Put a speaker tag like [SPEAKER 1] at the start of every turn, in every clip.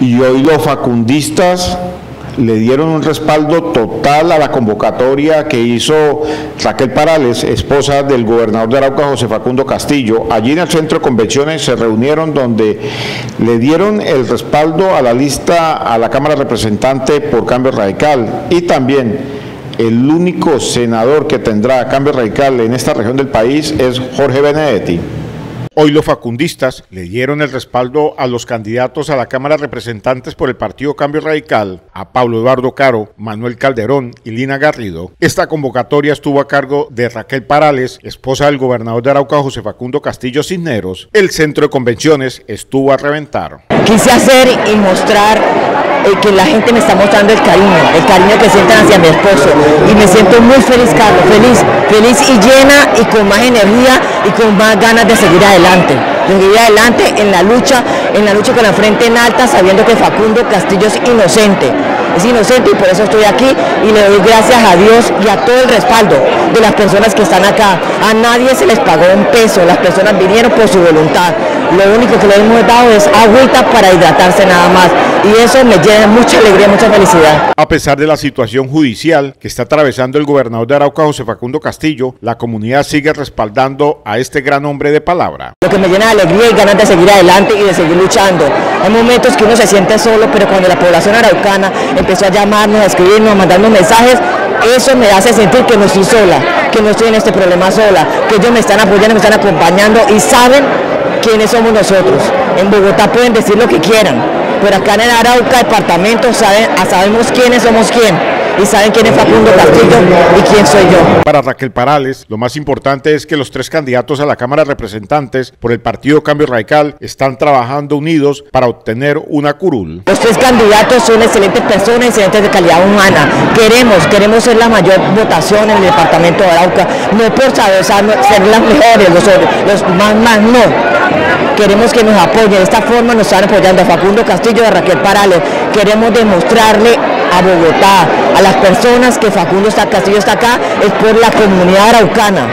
[SPEAKER 1] y hoy los facundistas le dieron un respaldo total a la convocatoria que hizo Raquel Parales, esposa del gobernador de Arauca, José Facundo Castillo. Allí en el centro de convenciones se reunieron donde le dieron el respaldo a la lista a la Cámara Representante por Cambio Radical y también el único senador que tendrá cambio radical en esta región del país es Jorge Benedetti. Hoy los facundistas le dieron el respaldo a los candidatos a la Cámara de Representantes por el Partido Cambio Radical, a Pablo Eduardo Caro, Manuel Calderón y Lina Garrido. Esta convocatoria estuvo a cargo de Raquel Parales, esposa del gobernador de Arauca, José Facundo Castillo Cisneros. El centro de convenciones estuvo a reventar.
[SPEAKER 2] Quise hacer y mostrar eh, que la gente me está mostrando el cariño, el cariño que sienten hacia mi esposo. Y me siento muy feliz, Carlos, feliz, feliz y llena y con más energía y con más ganas de seguir adelante. De seguir adelante en la lucha, en la lucha con la frente en alta, sabiendo que Facundo Castillo es inocente es inocente y por eso estoy aquí y le doy gracias a Dios y a todo el respaldo de las personas que están acá. A nadie se les pagó un peso, las personas vinieron por su voluntad. Lo único que le hemos dado es agüita para hidratarse nada más y eso me llena mucha alegría, mucha felicidad.
[SPEAKER 1] A pesar de la situación judicial que está atravesando el gobernador de Arauca, José Facundo Castillo, la comunidad sigue respaldando a este gran hombre de palabra.
[SPEAKER 2] Lo que me llena de alegría y ganas de seguir adelante y de seguir luchando. Hay momentos que uno se siente solo, pero cuando la población araucana empezó a llamarnos, a escribirnos, a mandarnos mensajes, eso me hace sentir que no estoy sola, que no estoy en este problema sola, que ellos me están apoyando, me están acompañando y saben quiénes somos nosotros. En Bogotá pueden decir lo que quieran, pero acá en el Arauca, departamento, saben, sabemos quiénes somos quién y saben quién es Facundo Castillo y quién soy yo.
[SPEAKER 1] Para Raquel Parales, lo más importante es que los tres candidatos a la Cámara de Representantes por el Partido Cambio Radical están trabajando unidos para obtener una curul.
[SPEAKER 2] Los tres candidatos son excelentes personas, excelentes de calidad humana. Queremos, queremos ser la mayor votación en el departamento de Arauca, no por saber ser las mejores, los, los más, más no queremos que nos apoyen. De esta forma nos están apoyando a Facundo Castillo y a Raquel Parales. Queremos demostrarle a Bogotá, a las personas que Facundo está, Castillo está acá, es por la comunidad araucana.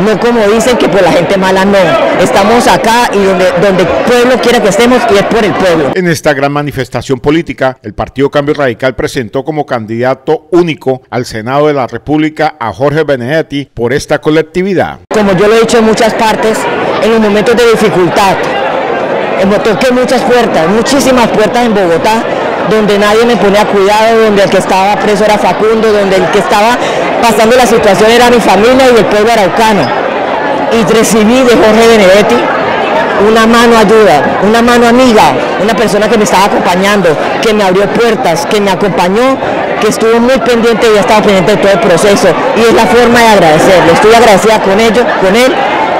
[SPEAKER 2] No como dicen que por la gente mala no. Estamos acá y donde, donde el pueblo quiera que estemos y es por el pueblo.
[SPEAKER 1] En esta gran manifestación política, el Partido Cambio Radical presentó como candidato único al Senado de la República a Jorge Benedetti por esta colectividad.
[SPEAKER 2] Como yo lo he dicho en muchas partes, en los momentos de dificultad, toqué muchas puertas, muchísimas puertas en Bogotá, donde nadie me ponía cuidado, donde el que estaba preso era Facundo, donde el que estaba pasando la situación era mi familia y el pueblo araucano. Y recibí de Jorge Benedetti una mano ayuda, una mano amiga, una persona que me estaba acompañando, que me abrió puertas, que me acompañó, que estuvo muy pendiente y estaba pendiente de todo el proceso. Y es la forma de agradecerle. Estoy agradecida con ello, con él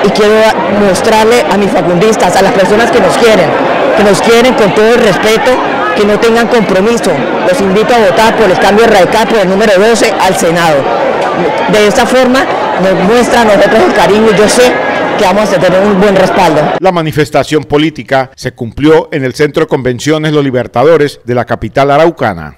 [SPEAKER 2] y quiero mostrarle a mis facundistas, a las personas que nos quieren, que nos quieren con todo el respeto, que no tengan compromiso. Los invito a votar por el cambio radical por el número 12 al Senado. De esta forma nos muestra a nosotros el cariño. Yo sé que vamos a tener un buen respaldo.
[SPEAKER 1] La manifestación política se cumplió en el Centro de Convenciones Los Libertadores de la capital araucana.